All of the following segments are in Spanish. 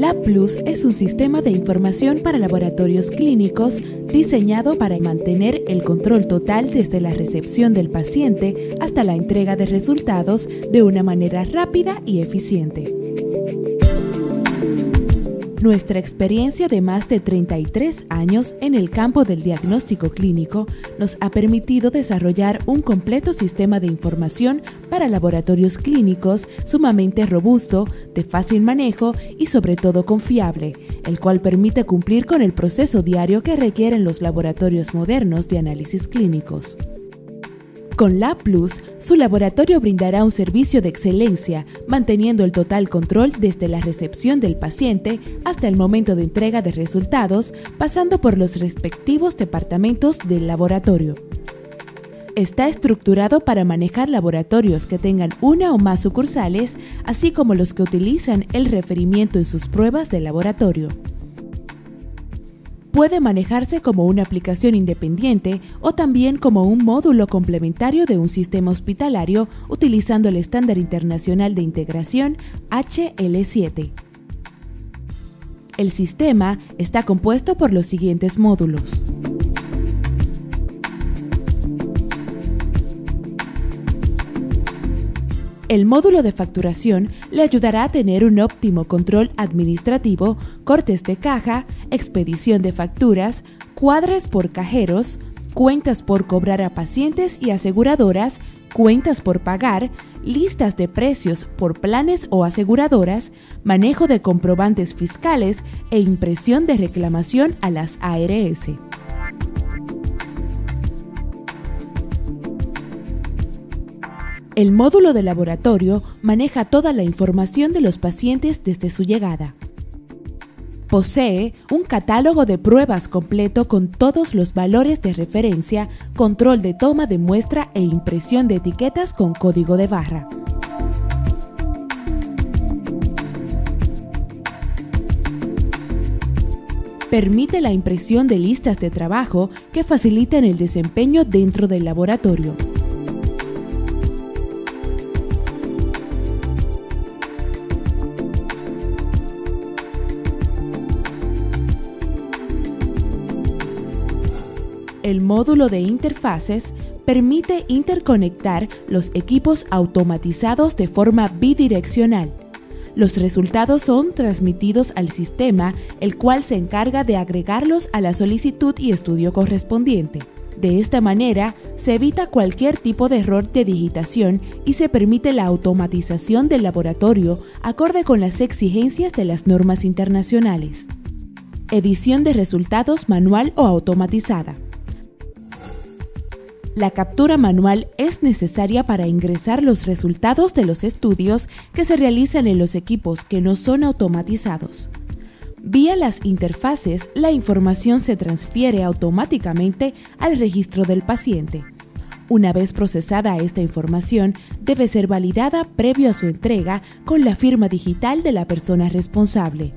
LabPlus es un sistema de información para laboratorios clínicos diseñado para mantener el control total desde la recepción del paciente hasta la entrega de resultados de una manera rápida y eficiente. Nuestra experiencia de más de 33 años en el campo del diagnóstico clínico nos ha permitido desarrollar un completo sistema de información para laboratorios clínicos sumamente robusto, de fácil manejo y sobre todo confiable, el cual permite cumplir con el proceso diario que requieren los laboratorios modernos de análisis clínicos. Con LabPlus, su laboratorio brindará un servicio de excelencia, manteniendo el total control desde la recepción del paciente hasta el momento de entrega de resultados, pasando por los respectivos departamentos del laboratorio. Está estructurado para manejar laboratorios que tengan una o más sucursales, así como los que utilizan el referimiento en sus pruebas de laboratorio puede manejarse como una aplicación independiente o también como un módulo complementario de un sistema hospitalario utilizando el estándar internacional de integración HL7. El sistema está compuesto por los siguientes módulos. El módulo de facturación le ayudará a tener un óptimo control administrativo, cortes de caja, expedición de facturas, cuadres por cajeros, cuentas por cobrar a pacientes y aseguradoras, cuentas por pagar, listas de precios por planes o aseguradoras, manejo de comprobantes fiscales e impresión de reclamación a las ARS. El módulo de laboratorio maneja toda la información de los pacientes desde su llegada. Posee un catálogo de pruebas completo con todos los valores de referencia, control de toma de muestra e impresión de etiquetas con código de barra. Permite la impresión de listas de trabajo que facilitan el desempeño dentro del laboratorio. El módulo de interfaces permite interconectar los equipos automatizados de forma bidireccional. Los resultados son transmitidos al sistema, el cual se encarga de agregarlos a la solicitud y estudio correspondiente. De esta manera, se evita cualquier tipo de error de digitación y se permite la automatización del laboratorio acorde con las exigencias de las normas internacionales. Edición de resultados manual o automatizada. La captura manual es necesaria para ingresar los resultados de los estudios que se realizan en los equipos que no son automatizados. Vía las interfaces, la información se transfiere automáticamente al registro del paciente. Una vez procesada esta información, debe ser validada previo a su entrega con la firma digital de la persona responsable.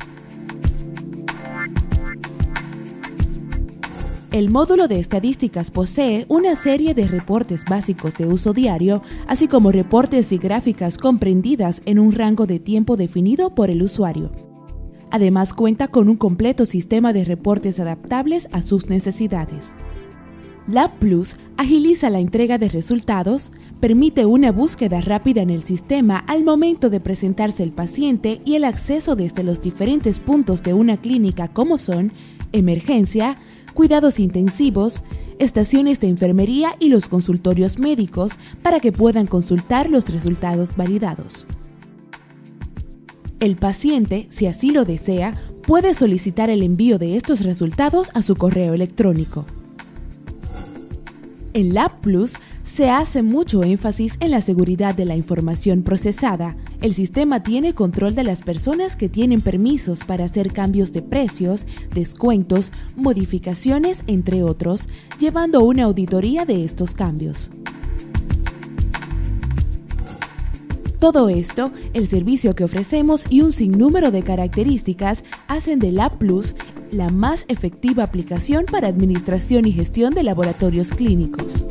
El módulo de estadísticas posee una serie de reportes básicos de uso diario, así como reportes y gráficas comprendidas en un rango de tiempo definido por el usuario. Además cuenta con un completo sistema de reportes adaptables a sus necesidades. LabPlus agiliza la entrega de resultados, permite una búsqueda rápida en el sistema al momento de presentarse el paciente y el acceso desde los diferentes puntos de una clínica como son emergencia, cuidados intensivos, estaciones de enfermería y los consultorios médicos para que puedan consultar los resultados validados. El paciente, si así lo desea, puede solicitar el envío de estos resultados a su correo electrónico. En LabPlus se hace mucho énfasis en la seguridad de la información procesada. El sistema tiene control de las personas que tienen permisos para hacer cambios de precios, descuentos, modificaciones, entre otros, llevando una auditoría de estos cambios. Todo esto, el servicio que ofrecemos y un sinnúmero de características hacen de LabPlus la más efectiva aplicación para administración y gestión de laboratorios clínicos.